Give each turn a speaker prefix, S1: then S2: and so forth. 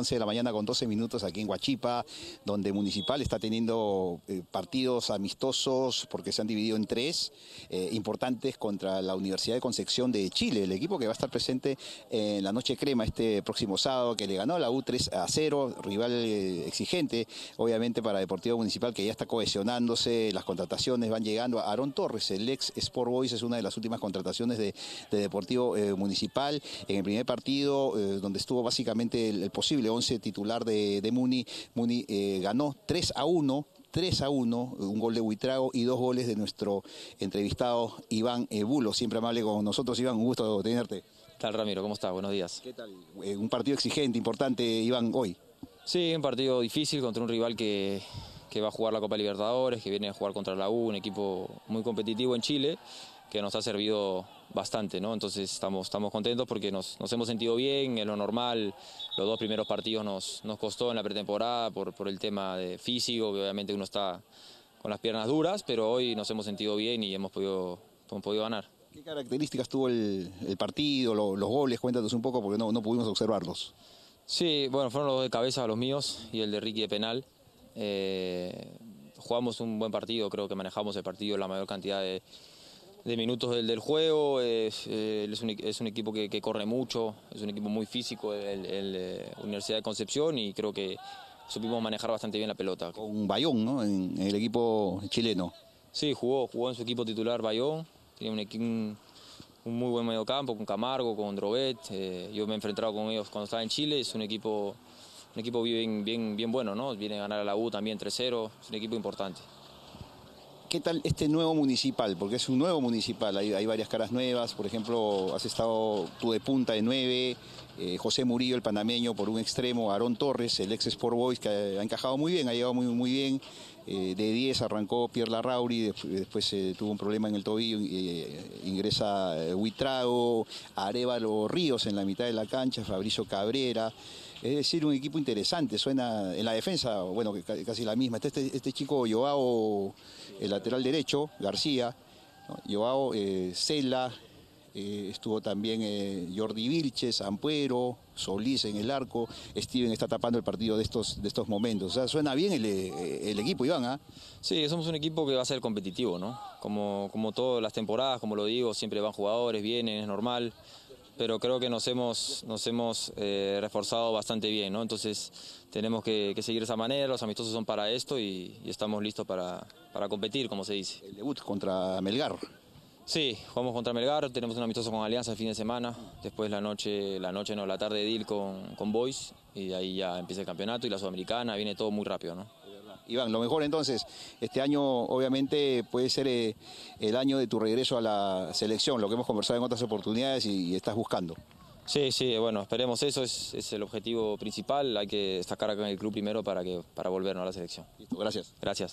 S1: 11 de la mañana con 12 minutos aquí en Huachipa, donde Municipal está teniendo eh, partidos amistosos porque se han dividido en tres eh, importantes contra la Universidad de Concepción de Chile, el equipo que va a estar presente en la noche crema este próximo sábado, que le ganó a la U 3 a 0, rival eh, exigente, obviamente para Deportivo Municipal que ya está cohesionándose, las contrataciones van llegando. Aarón Torres, el ex Sport Boys, es una de las últimas contrataciones de, Deportivo Municipal. En el primer partido, donde estuvo básicamente el, posible 11 titular de, Muni. Muni eh, ganó 3 a 1 3 a 1, un gol de Huitrago y dos goles de nuestro entrevistado Iván eh, Bulo, siempre amable con nosotros. Iván, un gusto tenerte.
S2: ¿Qué tal, Ramiro? ¿Cómo estás? Buenos días.
S1: ¿Qué tal? Eh, un partido exigente, importante, Iván, hoy.
S2: Sí, un partido difícil contra un rival que, que va a jugar la Copa Libertadores, que viene a jugar contra la U, un equipo muy competitivo en Chile que nos ha servido bastante, ¿no? Entonces estamos, estamos contentos porque nos, hemos sentido bien, en lo normal, los dos primeros partidos nos, nos costó en la pretemporada por, por el tema de físico, que obviamente uno está con las piernas duras, pero hoy nos hemos sentido bien y hemos podido, hemos podido ganar.
S1: ¿Qué características tuvo el, partido, los goles? Cuéntanos un poco porque no, no pudimos observarlos.
S2: Sí, bueno, fueron los de cabeza los míos y el de Ricky de penal. Eh, jugamos un buen partido, creo que manejamos el partido la mayor cantidad de, de minutos del, del juego, es, eh, es, un, es, un, equipo que, que, corre mucho, es un equipo muy físico, el, el, eh, Universidad de Concepción, y creo que supimos manejar bastante bien la pelota.
S1: Con Bayón, ¿no? En, el equipo chileno.
S2: Sí, jugó, jugó en su equipo titular Bayón, tenía un, un, muy buen mediocampo con Camargo, con Droguet, eh, yo me he enfrentado con ellos cuando estaba en Chile, es un equipo, un equipo bien, bien, bien bueno, ¿no? Viene a ganar a la U también 3-0, es un equipo importante.
S1: ¿Qué tal este nuevo municipal? Porque es un nuevo municipal, hay, varias caras nuevas, por ejemplo, has estado tú de punta de nueve, eh, José Murillo, el panameño, por un extremo, Aarón Torres, el ex Sport Boys, que ha, encajado muy bien, ha llegado muy, muy bien, eh, de 10 arrancó Pierre Larrauri, después eh, tuvo un problema en el tobillo, ingresa Huitrago, Arevalo Ríos en la mitad de la cancha, Fabricio Cabrera, es decir, un equipo interesante, suena en la defensa, bueno, casi la misma. Este, este, chico Joao, el lateral derecho, García, Joao eh, Cela, eh, estuvo también eh, Jordi Vilches, Ampuero, Solís en el arco, Steven está tapando el partido de estos, de estos momentos. O sea, suena bien el, el equipo, Iván, ¿ah?
S2: Sí, somos un equipo que va a ser competitivo, ¿no? Como, como todas las temporadas, como lo digo, siempre van jugadores, vienen, es normal pero creo que nos hemos, nos hemos eh, reforzado bastante bien, ¿no? Entonces tenemos que, seguir esa manera, los amistosos son para esto y, estamos listos para, para, competir, como se dice.
S1: El debut contra Melgar.
S2: Sí, jugamos contra Melgar, tenemos un amistoso con Alianza el fin de semana, después la noche, la noche no, la tarde deal con, con Boys y ahí ya empieza el campeonato y la Sudamericana, viene todo muy rápido, ¿no?
S1: Iván, lo mejor entonces, este año obviamente puede ser eh, el año de tu regreso a la selección, lo que hemos conversado en otras oportunidades y, estás buscando.
S2: Sí, sí, bueno, esperemos eso, es, el objetivo principal, hay que destacar acá en el club primero para, que, para volvernos a la selección.
S1: Listo, gracias.
S2: Gracias.